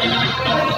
Thank you.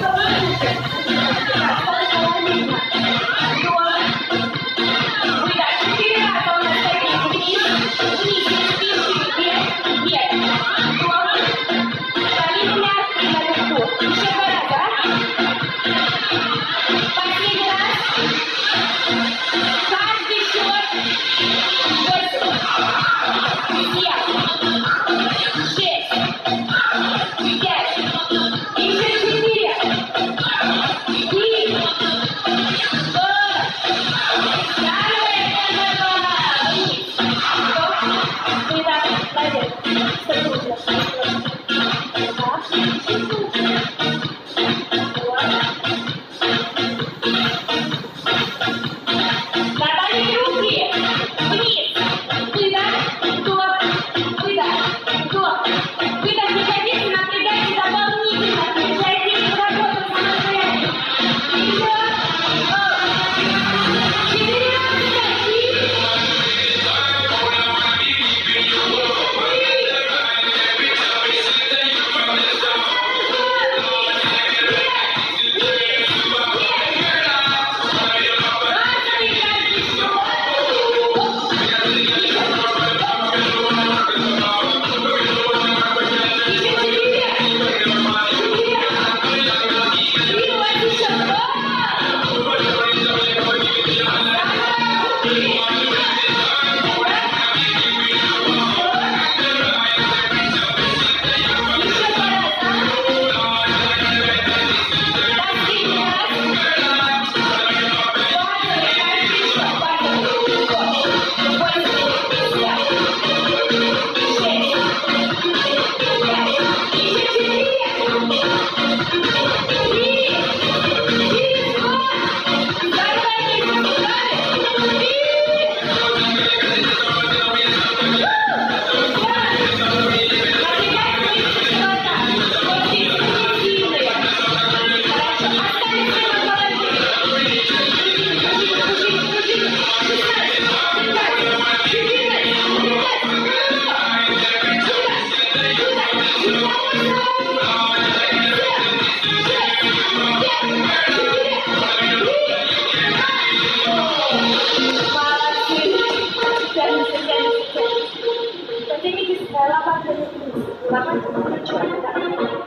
Berarti ini di segala macam tujuan